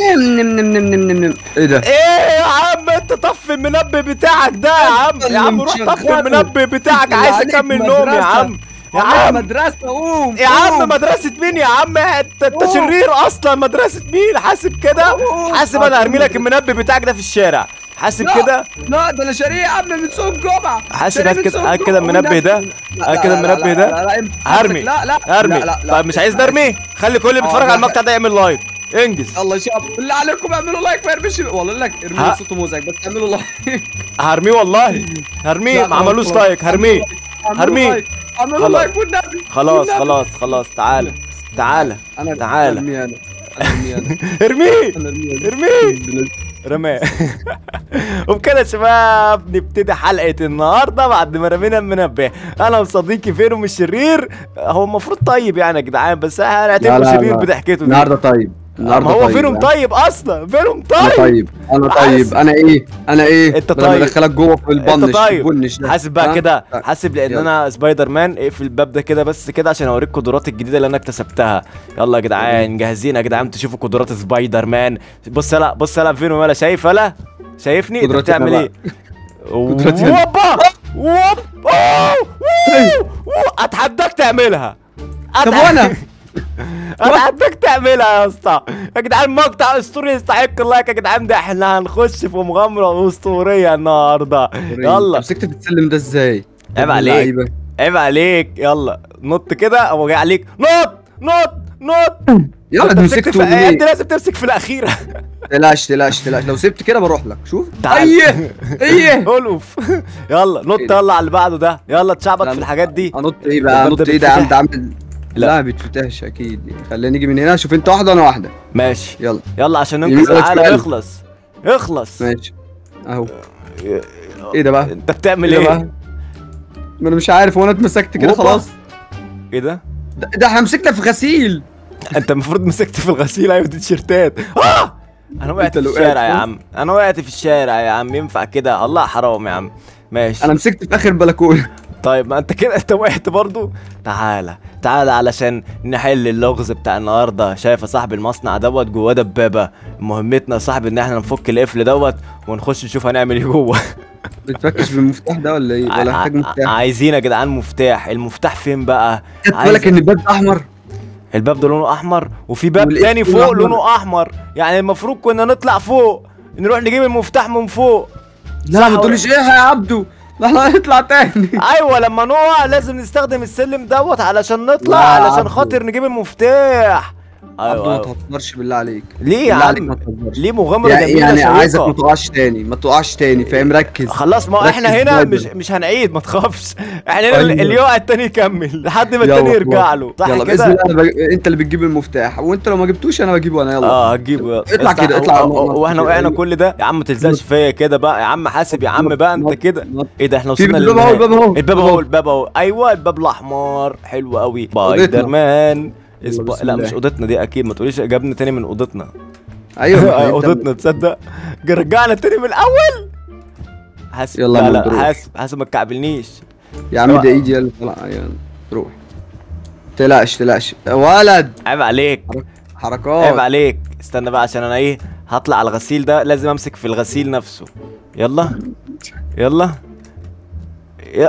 نم نم نم نم نم نم نم. إيه ده؟ إيه يا عم أنت طفي المنبه بتاعك ده يا عم. يا عم روح طفي المنبه بتاعك. عايز اكمل نوم يا عم. يا عم. مدرسة. قوم يا عم مدرسة مين يا عم؟ انت أنت. شرير أصلا. مدرسة مين؟ حاسب كده. حاسب أنا هرمي لك المنبه بتاعك ده في الشارع. حاسب. كده؟ لا ده أنا شاريه يا عم من سوق الجمعة حاسب كده الجمعة. المنبه ده؟ لا، المنبه ده؟ هرمي. لا لا. ارمي لا. طيب مش عايز نرمي خلي كل اللي بيتفرج آه، على لا. المقطع ده يعمل لايك. انجز. الله شاب بالله عليكم اعملوا لايك ما يرميش والله لك ها؟ صوت موزعج بس اعملوا لايك. هرميه والله. هرميه. لا، ما عملوش. لايك. هرميه. هرميه. لايك. اعملوا. لايك والنبي. خلاص. خلاص خلاص. تعالى تعالى تعالى. ارميه ارميه ارميه. أنا. ارميه. رماه. وبكده يا شباب نبتدي حلقة النهاردة بعد ما رمينا المنبه. أنا وصديقي فينوم الشرير هو المفروض طيب يعني يا جدعان بس هنعتبره لا، شرير لا. بضحكته دي. النهارده طيب. ما هو فينوم طيب أصلا؟ فينوم أنا طيب؟ طيب. أنا. طيب. أنا إيه؟ أنا إيه؟ أنت بدل ما طيب. أدخلك جوه في البنش أنت طيب. البنش. حاسب بقى؟ كده. ها. حاسب لأن يلا. أنا سبايدر مان اقفل الباب ده كده بس كده عشان أوريك القدرات الجديدة اللي أنا اكتسبتها. يلا يا جدعان جاهزين يا جدعان تشوفوا قدرات سبايدر مان بص يلا بص يلا فينوم يلا شايف يلا شايفني؟ انت بتعمل إيه! ووو! ووو! اتحداك تعملها. طب وأنا؟ اتحداك تعملها يا اسطى. يا جدعان مقطع أسطوري يستحق اللايك يا جدعان. ده إحنا هنخش في مغامرة أسطورية النهارده. يلا. مسكت السلم ده إزاي؟ عيب عليك. عيب عليك. يلا. نط كده جاي عليك. نط! نط! نط! يلا مسكت في أنت لازم تمسك في الأخيرة. تلاش تلاش تلاش. لو سبت كده بروح لك. شوف. تعال. أيه؟ أيه؟ الف يلا نط إيه ده؟ يلا على اللي بعده ده. يلا تشعبط لا، في الحاجات دي. أنط. إيه بقى؟ أنط. إيه ده يا عم؟ ده عامل لا. لا بيتفتحش أكيد. خلينا نيجي من هنا. شوف أنت واحدة وأنا واحدة. ماشي. يلا. يلا عشان ننقذ العالم؟ اخلص. اخلص. ماشي. أهو. إيه ده بقى؟ أنت بتعمل إيه ده بقى؟ إيه ما أنا مش عارف. هو أنا اتمسكت كده. خلاص. إيه ده؟ ده, ده إحنا مسكنا في غسيل. أنت المفروض مسكت في الغسيل. أيوه دي تيشيرتات. آه! أنا وقعت في الشارع يا؟ عم. أنا وقعت في الشارع يا عم. ينفع كده؟ الله حرام يا عم. ماشي. أنا مسكت في آخر بلكونه طيب ما أنت كده أنت وقعت برضو؟ تعالى تعالى علشان نحل اللغز بتاع النهارده. شايف يا صاحبي المصنع دوت جواه دبابة. مهمتنا يا صاحبي إن إحنا نفك القفل دوت ونخش نشوف هنعمل إيه جوه. بتفكش بالمفتاح ده ولا إيه؟ ولا محتاج مفتاح؟ عايزين يا جدعان مفتاح. المفتاح فين بقى؟ خدت عايز- بالك إن الباب أحمر؟ الباب ده لونه أحمر وفي باب تاني فوق الأحمر. لونه أحمر. يعني المفروض كنا نطلع فوق نروح نجيب المفتاح من فوق. لا ما تقوليش إيه يا عبدو؟ ده إحنا هنطلع تاني. أيوه لما نقع لازم نستخدم السلم دوت علشان نطلع علشان. خاطر نجيب المفتاح. أيوه ما أيوه. تهزرش بالله عليك. ليه يا ما عم تهزرش. ليه مغامرة يعني, جميلة يعني عايزك ما. تقعش تاني ما تقعش تاني فاهم؟ ركز. خلاص ما إحنا هنا جدا. مش مش هنعيد ما تخافش. إحنا هنا أيوة. اللي يقع التاني يكمل لحد ما يلا التاني يرجع. له. صح يلا بإذن كده الله بج... أنت اللي بتجيب المفتاح. وأنت لو ما جبتوش أنا بجيبه أنا يلا. آه هتجيبه اطلع استع- كده، اطلع. وإحنا وقعنا أيوة. كل ده؟ يا عم ما تلزقش فيا كده بقى. يا عم حاسب يا عم بقى أنت كده. إيه ده إحنا وصلنا الباب أهو. الباب أهو. الباب أهو الباب أهو. أيوه الباب الأحمر. حلو قوي سبايدر مان. بسم لا. مش اوضتنا دي أكيد. ما تقوليش جابنا تاني من اوضتنا أيوه اوضتنا تصدق؟ رجعنا تاني من الأول؟ حاسب يلا لا لا. حاسب حاسب ما تكعبلنيش. يا عم ده ايدي يلا طلع يلا روح. تلاش تلاش. ولد! عيب عليك. عيب حركات. عليك. استنى بقى عشان أنا إيه هطلع على الغسيل ده. لازم أمسك في الغسيل نفسه. يلا. يلا. ي...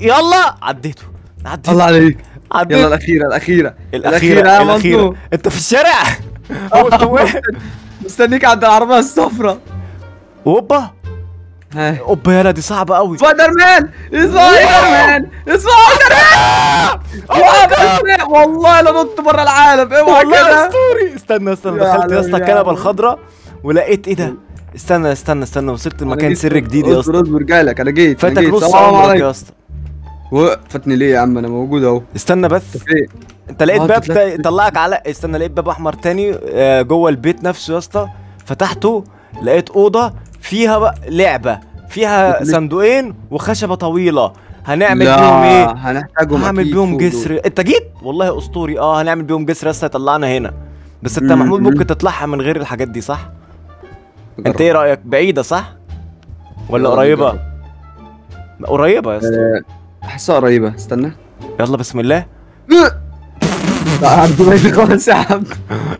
يلا! عديته. عديته. الله عليك. عديت يلا الأخيرة الأخيرة. الأخيرة يا الأخيرة. مندوب. أنت في الشارع. وقعت مستنيك عند العربية الصفراء. أوبا. أوبا يالا دي صعبة قوي سبايدر مان سبايدر مان سبايدر مان. والله لا نط بره العالم. اوعى والله كده أسطوري. استنى استنى. دخلت يا أسطى الكنبة. الخضراء ولقيت إيه ده؟ استنى استنى استنى. وصلت لمكان. سر جديد يا أصبر أسطى. أصبر جاي لك. أنا جيت أنا فاتك جيت. نص عمرك. يا أسطى. وقفتني ليه يا عم؟ أنا موجود أهو. استنى بس. أنت لقيت آه، باب تا- طلعك على استنى لقيت باب أحمر تاني آه، جوه البيت نفسه يا اسطى. فتحته لقيت أوضة فيها بقى لعبة. فيها صندوقين وخشبة طويلة. هنعمل بيهم إيه؟ هنحتاجهم أكيد بيهم. جسر. أنت جيت؟ والله أسطوري. آه هنعمل بيهم جسر لسه يطلعنا هنا. بس أنت. محمود ممكن تطلعها من غير الحاجات دي صح؟ أنت إيه رأيك؟ بعيدة صح؟ ولا قريبة. قريبة يا اسطى. احسها قريبة. استنى. يلا بسم الله. عبد ماشي خالص يا عم.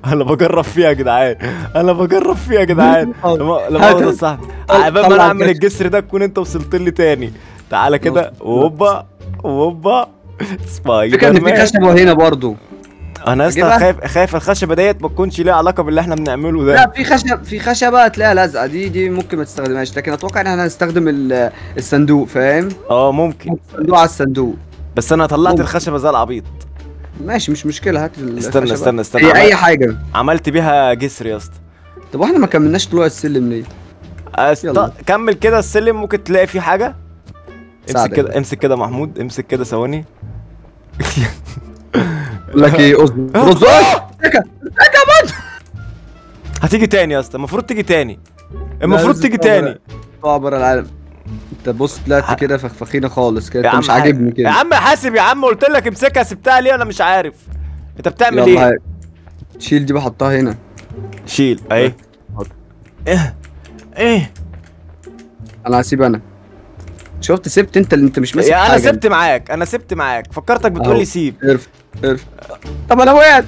أنا بجرب فيها يا جدعان. أنا بجرب فيها يا جدعان. لما صح طلع- عبال ما أنا أعمل. الجسر ده تكون أنت وصلت لي تاني. تعالى كده. وهوبا. وهوبا. سبايدر ان في مان. خشبه هنا برضو. أنا أصلا؟ خايف خايف الخشبة ديت ما تكونش ليها علاقة باللي إحنا بنعمله لا ده في خشب في خشبة تلاقيها لازقة. دي دي ممكن ما تستخدمهاش لكن أتوقع إن إحنا هنستخدم ال- الصندوق فاهم؟ آه ممكن. الصندوق على الصندوق. بس أنا طلعت ممكن. الخشبة زي العبيط. ماشي مش مشكلة هات. استنى استنى استنى. اي حاجة. عملت بيها جسر يا اسطى. طب وإحنا ما كملناش طلوع السلم ليه؟ أست... يلا. كمل كده السلم ممكن تلاقي فيه حاجة. امسك. كده امسك كده محمود امسك كده ثواني. لك إيه سكة سكة هتيجي تاني يا اسطى المفروض تيجي تاني. المفروض تيجي طبعا. تاني. بره العالم. انت بص طلعت كده فخفخينه خالص كده يا انت مش عاجبني يا كده. عم حاسب يا عم قلت لك امسكها سبتها ليه؟ أنا مش عارف. أنت بتعمل إيه. شيل دي بحطها هنا. شيل أهي. إيه؟ إيه؟ أنا هسيب أنا. شفت سبت أنت اللي أنت مش ماسك يا أنا. سبت معاك أنا سبت معاك. فكرتك بتقول لي. سيب. طب أنا وقعت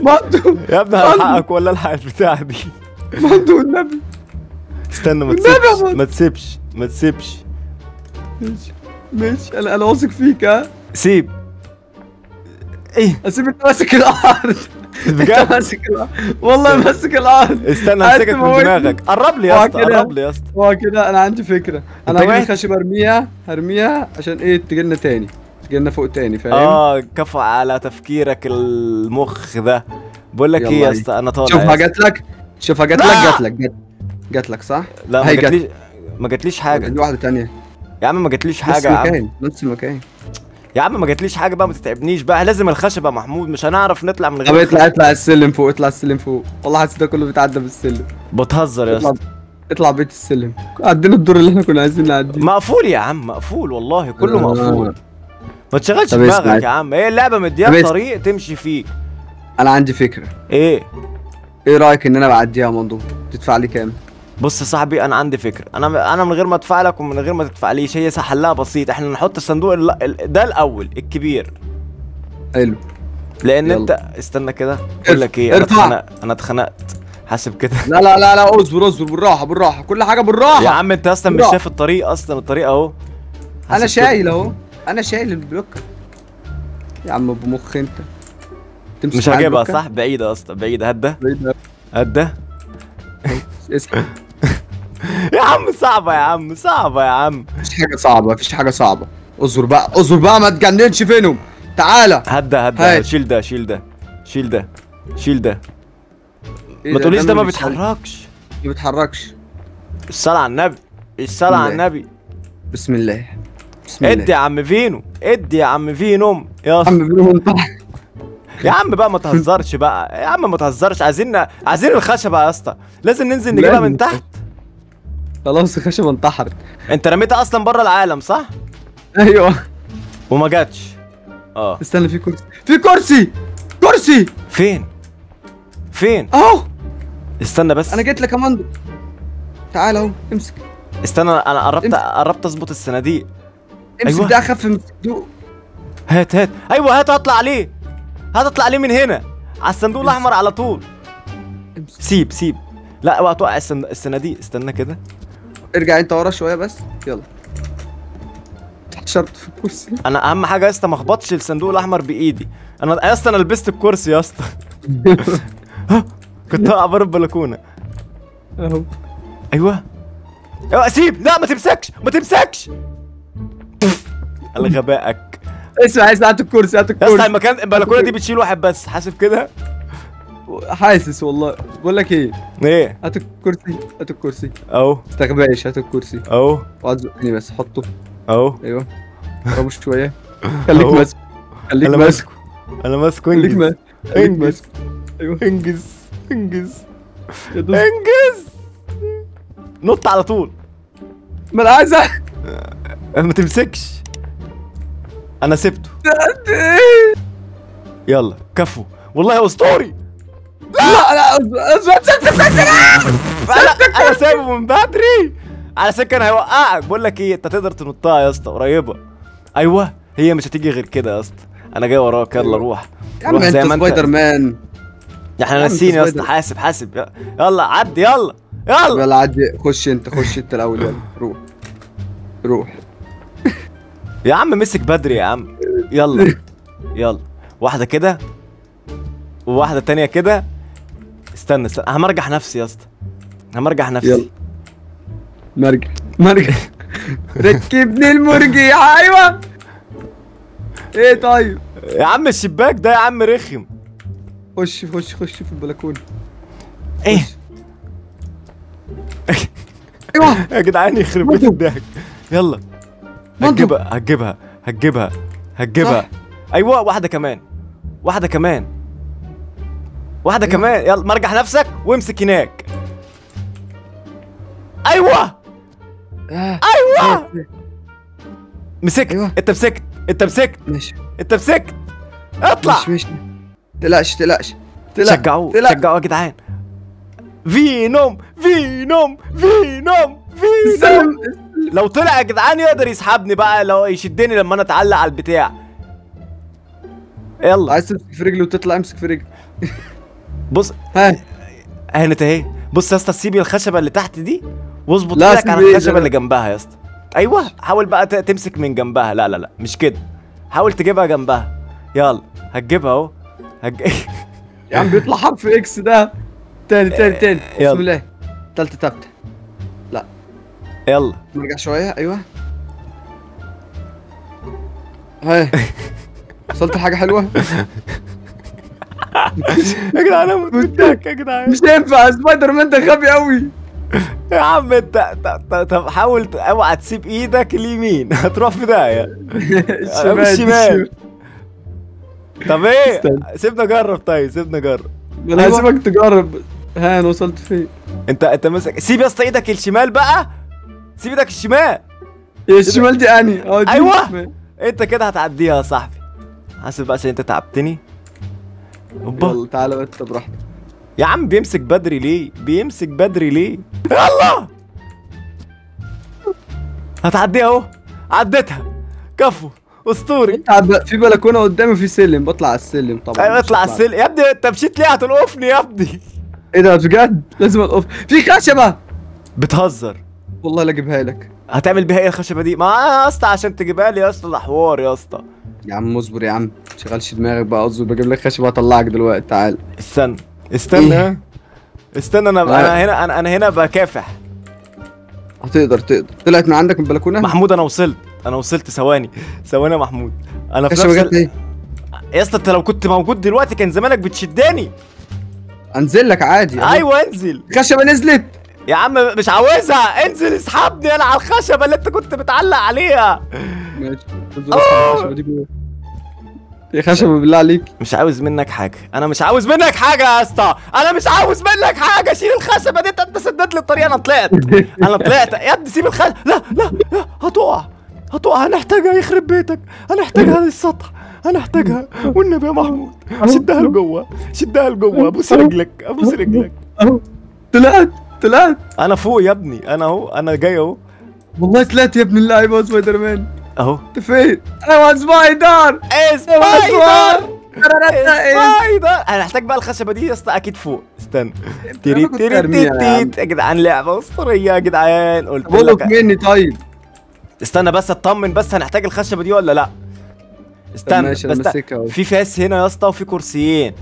مندو يا ابني هلحقك ولا الحق البتاع دي مندو النبي. استنى ما والنبي تسيبش. ما تسيبش. ما تسيبش. ماشي. ماشي. أنا أنا واثق فيك ها؟ سيب. إيه؟ أسيب أنت ماسك الأرض. بجد؟ ماسك الأرض. والله ماسك الأرض. استنى امسكك من؟ دماغك. قرب لي يا اسطى. قرب لي يا اسطى. هو كده أنا عندي فكرة. أنا هجيب؟ الخشب ارميها هرميها عشان إيه تجيلنا تاني. تجيلنا فوق تاني فاهم؟ آه كفو على تفكيرك المخ ده. بقول لك إيه يا. اسطى أنا طالع شوفها. جات لك شوفها جات لك جات لك جات لك صح؟ لا ما. جاتليش ما جاتليش حاجة. دي واحدة تانية. يا عم ما جاتليش نفس حاجة عم. المكان نفس المكان. يا عم ما جاتليش حاجة بقى ما تتعبنيش بقى. لازم الخشب يا محمود مش هنعرف نطلع من طب غير اطلع اطلع السلم فوق اطلع السلم فوق. والله حاسس ده كله بيتعدى بالسلم. بتهزر يا اسطى اطلع بيت السلم. عدينا الدور اللي إحنا كنا عايزين نعديه. مقفول يا عم مقفول والله كله آه. مقفول. ما تشغلش. دماغك يا عم. هي اللعبة اسمع. طريق تمشي فيه. أنا عندي فكرة. إيه؟ إيه رأيك إن أنا بعديها موضوع تدفع لي كام؟ بص يا صاحبي أنا عندي فكرة. أنا أنا من غير ما أدفع لك ومن غير ما تدفع ليش هي حلها بسيط. إحنا نحط الصندوق ال- ال- ده الأول الكبير. حلو. لأن يلا. أنت استنى كده. أقول لك إيه أنا ارفع. اتخنقت أنا اتخنقت. حاسب كده. لا لا لا لا اصبر اصبر. بالراحة بالراحة. كل حاجة بالراحة. يا عم أنت أصلا مش. شايف الطريق أصلا؟ الطريق أهو. أنا. شايل أهو. أنا شايل البلوك. يا عم بمخ أنت. تمسك مش هجيبها؟ صح؟ بعيدة أصلا بعيدة. هات ده. هات ده يا عم صعبة يا عم صعبة يا عم. مفيش حاجة صعبة مفيش حاجة صعبة. اصبر بقى اصبر بقى ما تجننش فينهم. تعالى. هات ده هات ده. شيل ده شيل ده شيل ده شيل ده. إيه ما تقوليش ده ما بيتحرك- بيتحركش. ما بيتحركش. الصلاة على النبي الصلاة على. النبي. بسم الله. بسم ادي الله يا عم فينو ادي يا عم فينوم يا عم انت يا عم بقى ما تهزرش بقى. يا عم ما تهزرش عايزين عايزين الخشبة يا اسطى. لازم ننزل نجيبها. من تحت. خلاص الخشبة انتحرت. انت رميتها أصلا بره العالم صح؟ أيوه. وما جاتش. آه. استنى في كرسي. في كرسي! كرسي! فين؟ فين؟ أهو! استنى بس. أنا جيت لك يا مندو تعال أهو امسك. استنى أنا قربت. قربت أظبط الصناديق. امسك أيوة. ده أخف من الصندوق. هات هات. أيوه هات اطلع عليه هات أطلع عليه من هنا؟ على الصندوق الأحمر على طول. امسك. سيب سيب. لا اوعى توقع السن- الصناديق استنى كده. ارجع انت ورا شوية بس. يلا. اتحشرت في الكرسي. أنا أهم حاجة يا اسطى ما أخبطش الصندوق الأحمر بإيدي. أنا يا اسطى أنا لبست الكرسي يا اسطى. كنت واقع بره البلكونة. أهو. أيوه. أيوه سيب. لا ما تمسكش ما تمسكش. على غبائك اسمع اسمع هات الكرسي هات الكرسي. المكان البلكونة دي بتشيل واحد بس حاسب كده؟ حاسس والله. بقول لك إيه؟ إيه؟ هات الكرسي هات الكرسي. اهو. استغباش هات الكرسي. اهو. اقعد زقني بس حطه. اهو. أيوه. قربه شوية. خليك أهو. ماسك خليك ماسكه أنا ماسكه انجز ماسك خليك أيوه. انجز انجز. انجز نط على طول. ما أنا عايز ما تمسكش. أنا سبته. يلا كفو. والله أسطوري. لا لا أنا سايبه من بدري. على سكة أنا هيوقعك. بقول لك إيه أنت تقدر تنطها يا أسطى قريبة. أيوه هي مش هتيجي غير كده يا أسطى. أنا جاي وراك. يلا روح. يا عم أنت. سبايدر مان إحنا ناسيين يا أسطى. حاسب حاسب. يلا عدي يلا يلا. يلا عدي. خش أنت خش أنت الأول يلا روح. روح. يا عم مسك بدري يا عم. يلا. يلا. واحدة كده وواحدة تانية كده. استنى استنى. همرجح نفسي يا اسطى. همرجح نفسي. يلا. مرجع. مرجع. ركبني المرجيحة أيوه. إيه طيب؟ يا عم الشباك ده يا عم رخم. خش خش خش في البلكونة. إيه؟ أيوه. يا جدعان يخرب بيت. الضحك. يلا. هتجيبها هتجيبها هتجيبها هتجيبها. أيوه واحدة كمان واحدة كمان. واحدة كمان. يلا مرجح نفسك وامسك هناك. أيوه. آه. أيوه. مسكت. أيوة. أنت مسكت. أنت مسكت. ماشي. أنت مسكت. اطلع. ماشي ماشي. تقلقش تقلقش. تقلق شجعوه. شجعوه يا جدعان. فينوم فينوم فينوم فينوم. لو طلع يا جدعان يقدر يسحبني بقى لو يشدني لما أنا أتعلق على البتاع. يلا. عايز تمسك في رجلي وتطلع امسك في رجلي. بص ها. اهنت أهي. بص يا اسطى سيبي الخشبة اللي تحت دي واظبط إيدك على سيب الخشبة؟ اللي جنبها يا اسطى. أيوه حاول بقى تمسك من جنبها. لا لا لا مش كده. حاول تجيبها جنبها. يلا هتجيبها أهو. هج... يا عم بيطلع حرف X ده. تاني تاني تاني. بسم الله. تالتة تابتة يلا نرجع شوية؟ أيوه. هاي. وصلت لحاجة حلوة؟ يا جدعان أنا متضايق. يا جدعان. مش هينفع سبايدر مان ده غبي قوي يا عم انت طب حاول اوعى تسيب إيدك اليمين. هتروح في داهية. الشمال. طب إيه. سيبنا نجرب طيب سيبنا نجرب. أنا أيوة. هسيبك تجرب. ها أنا وصلت فين؟ انت أنت ماسك سيب يا اسطى إيدك الشمال بقى. سيب إيدك الشمال الشمال دي اني آه دي أيوة. الشمال. أنت كده هتعديها يا صاحبي. حاسب بقى عشان أنت تعبتني. أوبا. يلا تعالى بقى انت براحتك يا عم بيمسك بدري ليه؟ بيمسك بدري ليه؟ يلا. هتعديها أهو. عديتها. كفو. أسطوري. في بلكونة قدامي في سلم. بطلع على السلم طبعا. أيوه اطلع على. السلم. يا ابني أنت مشيت ليه؟ هتلقفني يا ابني. إيه ده بجد؟ لازم اقف في خشبة. بتهزر. والله لا أجيبها لك. هتعمل بيها إيه الخشبه دي؟ ما يا اسطى عشان تجيبها لي يا اسطى ده حوار يا اسطى. يا عم اصبر يا عم شغلش دماغك بقى اصبر بجيب لك خشبة أطلعك دلوقتي تعال. استنى استنى. إيه؟ استنى أنا لا. أنا هنا أنا, أنا هنا بكافح. هتقدر تقدر طلعت من عندك من البلكونة؟ محمود أنا وصلت أنا وصلت ثواني ثواني يا محمود. أنا في نفس جت ال... إيه؟ يا اسطى أنت لو كنت موجود دلوقتي كان زمانك بتشدني. أنزل لك عادي. أيوه أنزل. خشبة نزلت. يا عم مش عاوزها. انزل اسحبني أنا على الخشبة اللي انت كنت متعلق عليها. ماشي. الخشبة دي جوه. يا خشبة بالله عليك. مش عاوز منك حاجة. أنا مش عاوز منك حاجة يا اسطى. أنا مش عاوز منك حاجة. شيل الخشبة دي. انت سددت لي الطريق. أنا طلعت. أنا طلعت. يا ابني سيب الخشبه لا لا لا. هتقع. هتقع. هنحتاجها. يخرب بيتك. هنحتاجها للسطح. هنحتاجها. والنبي يا محمود. شدها لجوه. شدها لجوه. أبوس رجلك. أبوس رجلك. طلعت. طلعت أنا فوق يا ابني أنا أهو أنا جاي أهو. والله طلعت يا ابن اللعيبة سبايدر مان. أهو. أنت فين؟ أيوه سبايدر. سبايدر. سبايدر! سبايدر! أنا هحتاج بقى الخشبة دي يا اسطى أكيد فوق. استنى. كنت تيري أرميها يا جدعان لعبة أسطورية يا جدعان. قلت لك. مني طيب. استنى بس أطمن بس هنحتاج الخشبة دي ولا لأ؟ استنى بس. في فاس هنا يا اسطى وفي كرسيين.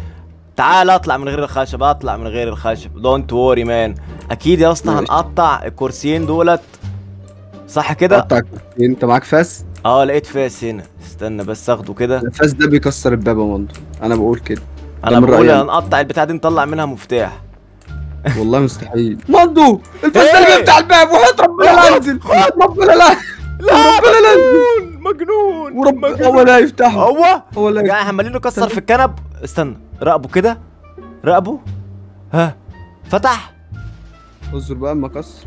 تعال أطلع من غير الخشب أطلع من غير الخشب. don't worry man أكيد يا اسطى. هنقطع الكرسيين دولت. صح كده؟ قطع كرسي. أنت معاك فاس؟ آه لقيت فاس هنا. استنى بس آخده كده. الفاس ده بيكسر الباب يا مندو أنا بقول كده. أنا بقول. هنقطع البتاع دي نطلع منها مفتاح. والله مستحيل. مندو الفاس ده إيه؟ اللي بيفتح الباب. وحياة ربنا لا انزل ربنا لا لا ربنا لا مجنون مجنون ورب. هو لا يفتحه. هو؟ هو لا جماعة عمالين نكسر في الكنب. استنى راقبه كده. راقبه ها. فتح. اصبر بقى أما اكسر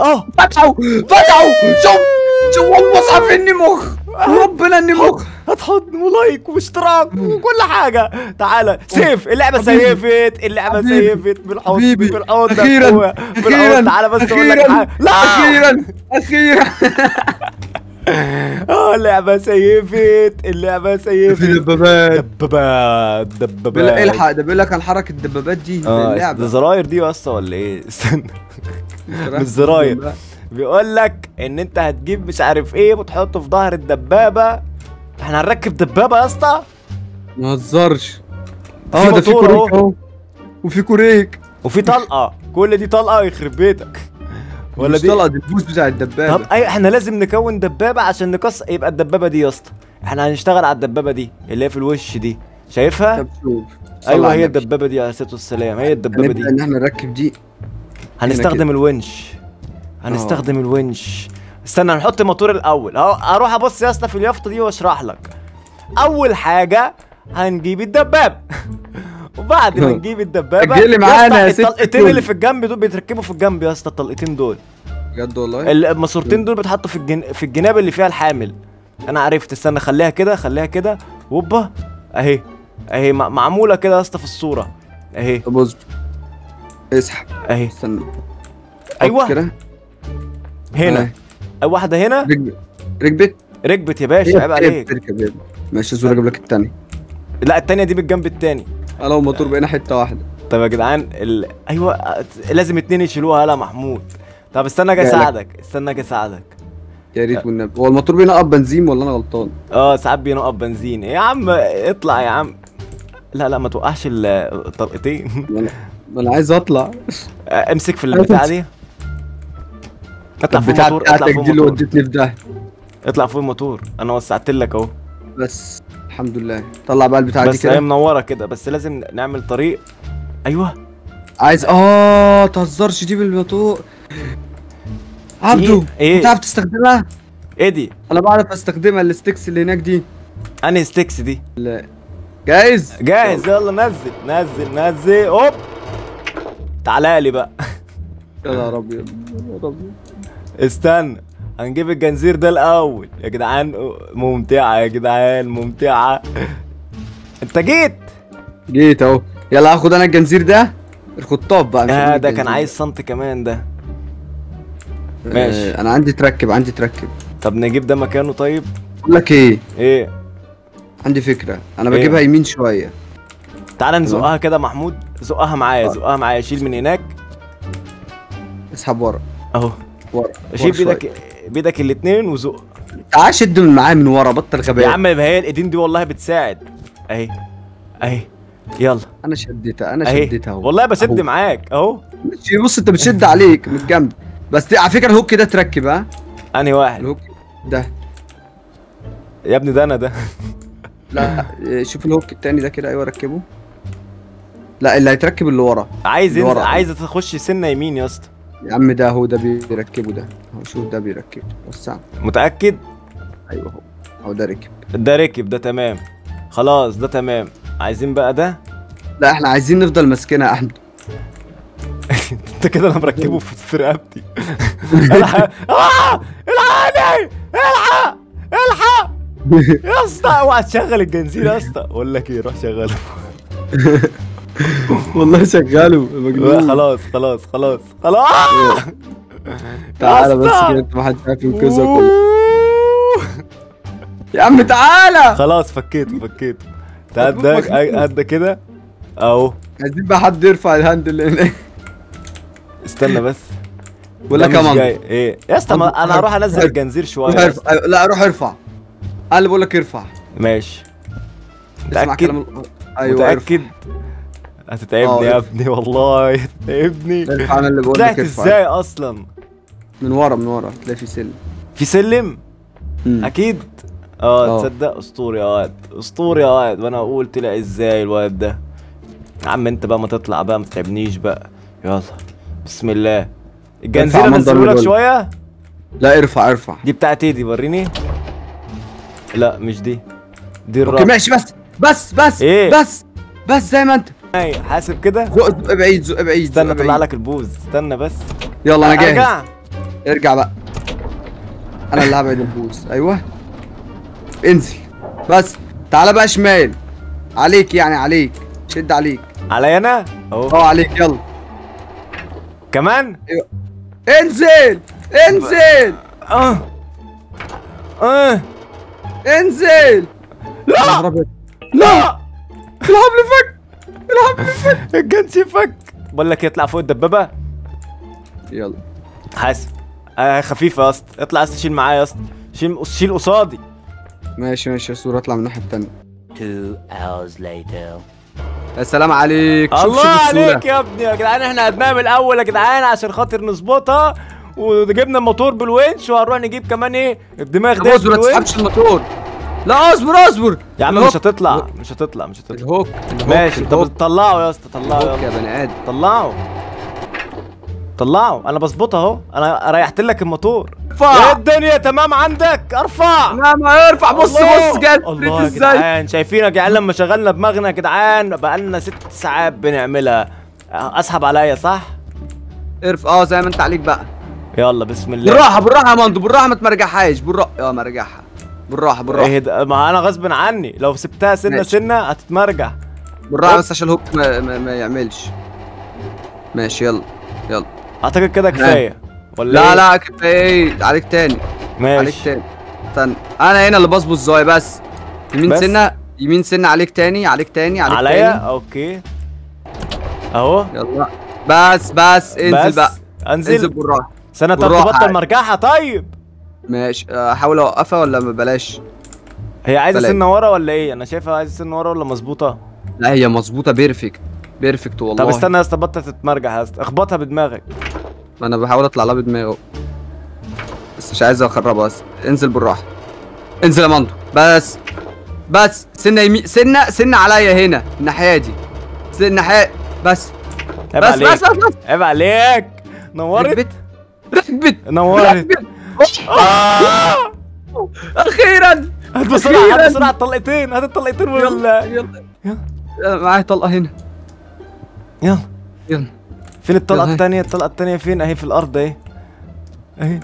آه فتحوا فتحوا شوف شوف المصحف اني مخ ربنا إني مخ هتحط و like واشتراك وكل حاجة تعالى save اللعبة. سيفت اللعبة. سيفت أخيراً. أخويا. بالحضن أخيرا تعالى بس أقول لك أخيراً. حاجة لا أخيرا أخيرا آه اللعبة سيفت اللعبة في سيفت دبابات دبابات. دبابات الحق ده بيقول لك على حركة الدبابات دي آه ده اللعبه زراير دي يا اسطى ولا إيه؟ استنى. مش زراير. بيقول لك إن أنت هتجيب مش عارف إيه وتحطه في ظهر الدبابة. إحنا هنركب دبابة يا اسطى. ما تهزرش. في آه ده في كوريك. أهو. وفي كوريك. وفي طلقة. كل دي طلقة يخرب بيتك. ولا دي دي البوس بتاع طب الدبابه أي إحنا لازم نكون دبابة عشان نكسر يبقى الدبابة دي يا اسطى. إحنا هنشتغل على الدبابة دي اللي هي في الوش دي. شايفها؟ طب شوف أيوه هي. الدبابة دي عليه الصلاه والسلام هي الدبابة دي. إن إحنا نركب دي. هنستخدم الونش. هنستخدم الونش. استنى نحط الموتور الأول. أهو أروح أبص يا اسطى في اليافطة دي وأشرح لك. أول حاجة هنجيب الدبابه وبعد ما. نجيب الدبابة يا معانا يا ست الطلقتين. اللي في الجنب دول بيتركبوا في الجنب يا اسطى الطلقتين دول. بجد والله؟ الماسورتين دول بيتحطوا في الجن... في الجناب اللي فيها الحامل. أنا عرفت استنى خليها كده خليها كده. وبا أهي أهي معمولة كده يا اسطى في الصورة. أهي. طب اصبر اسحب. أهي. استنى. أيوة. حط كده. هنا. أي واحدة هنا؟ ركبت ركبت ركبت يا باشا عيب عليك. ماشي زور أجيب لك التاني لا التانية دي بالجنب التاني. أنا والموتور بقينا حتة واحدة. طب يا جدعان ال... أيوه لازم اتنين يشيلوها. لا محمود. طب استنى أجي جايلك. اساعدك. استنى أجي اساعدك. يا ريت والنبي. هو الموتور بينقط بنزين ولا أنا غلطان؟ آه ساعات بينقط بنزين. يا عم اطلع يا عم. لا لا ما توقعش ال- الطلقتين. ما أنا عايز أطلع. آه، امسك في البتاعة دي. اطلع فوق الموتور اطلع فوق الموتور. ودتني في ده اطلع فوق الموتور. أنا وسعت لك اهو. بس. الحمد لله. طلع بقى البتاعة دي بس هي كده منورة كده بس لازم نعمل طريق. أيوه. عايز آه تهزرش دي بالموتور عبدو إيه؟ بتعرف تستخدمها؟ إيه دي؟ أنا بعرف أستخدمها الستيكس اللي هناك دي. أنهي sticks دي؟ جاهز؟ جاهز يلا نزل نزل نزل. أوب. تعالى لي بقى. يا نهار أبيض. استنى. هنجيب الجنزير ده الأول. يا جدعان ممتعة يا جدعان ممتعة. انت جيت! جيت اهو. يلا هاخد أنا الجنزير ده. الخطاف بقى آه ده كان. عايز سنة كمان ده. ماشي. آه أنا عندي تركب عندي تركب. طب نجيب ده مكانه طيب؟ بقول لك إيه؟ إيه؟ عندي فكرة. أنا إيه؟ بجيبها يمين شوية. تعالى نزقها كده محمود. زقها معايا زقها معايا. شيل من هناك. اسحب ورا. اهو. ورا شيل. بإيدك بايدك الاتنين وزق. تعال شد من معايا من ورا بطل غباء. يا عم ما هي الإيدين دي والله بتساعد. أهي أهي يلا. أنا شديتها أنا شديتها أهو. والله بشد. معاك أهو. ماشي، بص أنت بتشد عليك من الجنب بس على فكرة الهوك ده تركب ها؟ أنهي واحد؟ الهوك ده. يا ابني ده أنا ده. لا شوف الهوك التاني ده كده أيوه ركبه. لا اللي هيتركب اللي ورا. عايز اللي ورا. عايز تخش سنة يمين يا اسطى. يا عم ده هو ده بيركبه ده. اهو شوف ده بيركبه؟ وسع. متأكد؟ أيوه هو. هو ده ركب. ده ركب ده تمام. خلاص ده تمام. عايزين بقى ده؟ لا إحنا عايزين نفضل ماسكينها يا أحمد. انت كده أنا مركبه في في رقبتي. الحق. آه! الحقني الحق! الحق! يا اسطى اوعى تشغل الجنزير يا اسطى. أقول لك إيه روح شغله. والله شغاله لا، خلاص خلاص خلاص خلاص. تعالى بس. كده انت ما حدش عارف ينقذك. يا عم تعالى خلاص فكيته فكيته تعال ده. قد كده. أهو. عايزين بقى حد يرفع الهاندل اللي هناك استنى بس. ولا كمان. إيه؟ يا اسطى أنا هروح أنزل الجنزير شوية. لا روح ارفع. أنا اللي بقول لك ارفع. ماشي. اسمع متأكد؟ كلام ال- أيوه متأكد؟ هتتعبني آه، يا. ابني والله هتتعبني. أنا اللي بقول لك طلعت إزاي أصلا؟ من ورا من ورا تلاقي في سلم. في سلم؟ مم. أكيد؟ آه آه. تصدق أسطوري يا واد أسطوري يا واد وأنا أقول طلع إزاي الواد ده؟ يا عم أنت بقى ما تطلع بقى ما تتعبنيش بقى. يلا بسم الله. الجنزير ارفع منظر انزله لك. شوية؟ لا ارفع ارفع. دي بتاعت إيه دي؟ وريني. لا مش دي. دي okay الرابعة. ماشي بس بس بس إيه؟ بس بس زي ما أنت. أيوه حاسب كده؟ زق زق بعيد زق بعيد استنى اطلع. لك البوز. استنى بس. يلا أنا جاهز. أرجع. ارجع بقى. أنا اللي هبعد البوز. أيوه. انزل. بس. تعالى بقى شمال. عليك يعني عليك. شد عليك. عليا أنا؟ أهو. أه عليك. يلا. كمان؟ انزل! انزل! أه. أه. انزل! لا. لا! فك الحبل فك! الجنس فك بقول لك يطلع فوق الدبابة. يلا. حاسب آه خفيفة يا اسطى. اطلع يا اسطى شيل معايا يا اسطى. شيل شيل قصادي. ماشي ماشي يا سورة اطلع من الناحية التانية. Two hours later. يا سلام عليك. شوف الله شوف. عليك يا ابني. يا جدعان إحنا قدناها من الأول يا جدعان عشان خاطر نظبطها. وجبنا الموتور بالونش وهنروح نجيب كمان إيه؟ الدماغ ده ما تسحبش الموتور. لا اصبر اصبر. يا عم. مش هتطلع مش هتطلع مش هتطلع. الهوك الهوك، ماشي طب طلعه يا اسطى طلعه الهوك يا بني آدم. طلعه طلعه أنا بظبطها اهو. أنا ريحت لك الموتور. ارفع. إيه الدنيا؟ تمام عندك. ارفع. لا ما ارفع. بص الله. بص يا إزاي؟ جدعان شايفين يا جدعان لما شغلنا دماغنا يا جدعان بقالنا ست ساعات بنعملها. اسحب عليا صح؟ ارفع. آه زي ما انت عليك بقى. يلا بسم الله. بالراحة بالراحة يا مندو بالراحة ما تمرجحهاش بالراحه آه مرجعها بالراحة بالراحة. ده ما أنا غصب عني. لو سبتها سنة ماشي. سنة هتتمرجح بالراحة بس. عشان الهوك ما, ما, ما يعملش. ماشي يلا يلا. أعتقد كده كفاية. ولا لا إيه؟ لا كفاية. عليك تاني. عليك ماشي تاني. استنى. أنا هنا اللي بظبط الزاويه بس. يمين بس؟ سنة يمين سنة عليك تاني عليك تاني عليك عليا؟ تاني. أوكي. أهو. يلا. بس بس انزل بس. بقى. أنزل. انزل بالراحة. سنة طب تبطل عادي. مرجحها طيب. ماشي. أحاول أوقفها ولا ما بلاش؟ هي عايزة. سنه ورا ولا إيه؟ أنا شايفها عايزة سنه ورا ولا مظبوطة؟ لا هي مظبوطة. perfect perfect والله. طب استنى يا أسطى بطل تتمرجح يا أسطى. اخبطها بدماغك. ما أنا بحاول أطلع لها بدماغي. بس مش عايز أخربها بس. انزل بالراحة. انزل يا مندو بس. بس. سنه يمين سنه سنه عليا هنا. الناحية دي. الناحية. بس. بس بس بس عيب عليك. نورت. ركبت ركبت. نورت. ركبت! أخيرا. هات بسرعة هات. بسرعة الطلقتين هات الطلقتين يلا ولا؟ يلا يلا. يلا، معايا طلقة هنا. يلا. يلا. فين الطلقة يلا. التانية الطلقة التانية فين؟ أهي في الأرض أهي. أهي.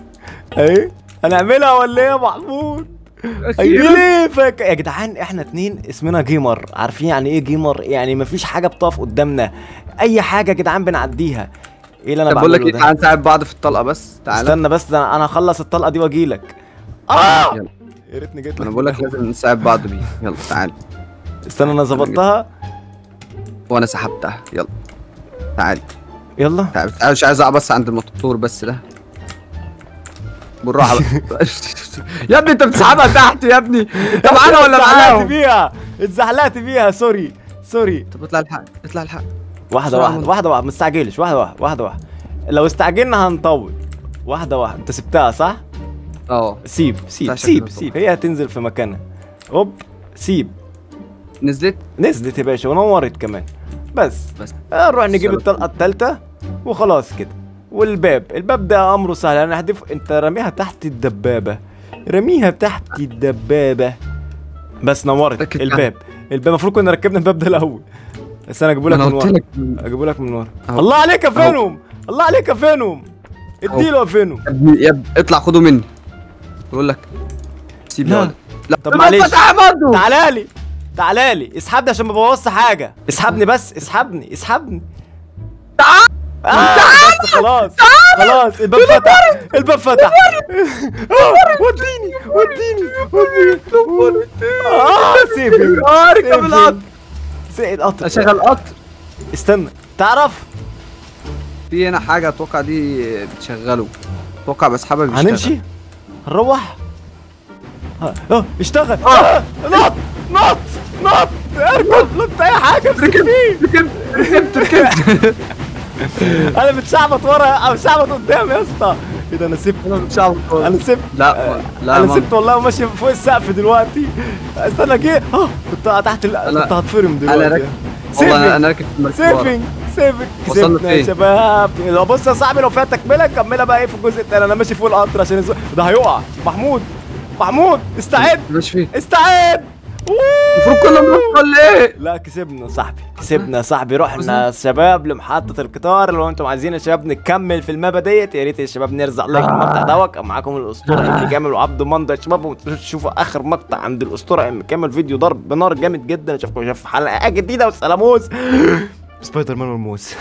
أهي. هنعملها ولا إيه يا محمود؟ فاك يا جدعان إحنا اتنين اسمنا gamer. عارفين يعني إيه gamer؟ يعني مفيش حاجة بتقف قدامنا. أي حاجة يا جدعان بنعديها. إيه اللي أنا طب بقول لك إيه تعال نساعد بعض في الطلقة بس. تعالى استنى بس ده أنا أنا هخلص الطلقة دي وأجيلك. آه! يلا. يا ريتني جيت أنا لك بقول لك لازم نساعد بعض بيه. يلا تعال. استنى أنا ظبطتها. وأنا سحبتها. يلا. تعال. يلا. تعال مش عايز اقع بس عند الموتور بس ده بالراحة بقى. يا ابني أنت بتسحبها تحت يا ابني. انت معانا ولا اتزحلقت معاهم؟ بيها. اتزحلقت بيها. sorry. sorry. طب اطلع الحق اطلع الحق. واحدة واحدة. واحدة واحدة ما تستعجلش واحدة واحدة واحدة واحدة. لو استعجلنا هنطول. واحدة واحدة. انت سبتها صح؟ آه. سيب سيب سيب سيب. هي هتنزل في مكانها. هوب سيب. نزلت؟ نزلت يا باشا ونورت كمان. بس. بس. نروح نجيب. الطلقة الثالثه وخلاص كده. والباب. الباب ده أمره سهل. أنا هدف أنت رميها تحت الدبابة. رميها تحت الدبابة. بس نورت. الباب. الباب المفروض كنا ركبنا الباب ده الأول. بس أنا أجيبه لك من ورا. أجيبه لك من ورا. الله عليك يا فينوم. الله عليك يا فينوم. اديله يا فينوم. يا ابني يا ابني اطلع خده مني. بقول لك سيب لا. لا. طب معلش. تعالى لي. تعالى لي. اسحبني عشان ما بوظش حاجة. اسحبني بس. اسحبني. اسحبني. تعال. آه خلاص. خلاص. الباب فتح. الباب فتح. آه، وديني. وديني. وديني آه سيفنج آه اركب القطر سيد القطر اشغل قطر. استنى. تعرف؟ في هنا حاجة أتوقع دي بتشغله. أتوقع بسحبها بيشتغل هنمشي؟ هنروح؟ آه. اشتغل نط نط نط. اركب نط. أي حاجة فيه ركبت ركبت ركبت أنا متشعبط ورا أو متشعبط قدام يا اسطى. إيه ده أنا سبت أنا مش عارف أنا سبت لا لا أنا سبت والله وماشي فوق السقف دلوقتي. استنى جه آه كنت تحت كنت هتفرم أنا دلوقتي. راكب والله أنا أنا راكب. saving saving وصلنا كسبنا يا؟ شباب. لو بص يا صاحبي لو فيها تكمله كملها بقى إيه في الجزء التاني. أنا ماشي فوق القطر عشان. ده هيقع. محمود. محمود استعد. مش فيه استعد. المفروض كنا بنوصل ليه لا كسبنا صاحبي كسبنا صاحبي. رحنا شباب لمحطة القطار. لو أنتم عايزين يا شباب نكمل في ال map ديت يا ريت يا شباب نرزع like المقطع دوت كان معاكم الأسطورة أم كامل وعبد مندى يا شباب. وما تنسوش تشوفوا آخر مقطع عند الأسطورة أم كامل. فيديو ضرب بنار جامد جدا. اشوفكم في حلقة جديدة. والسلاموس سبايدر مان والموس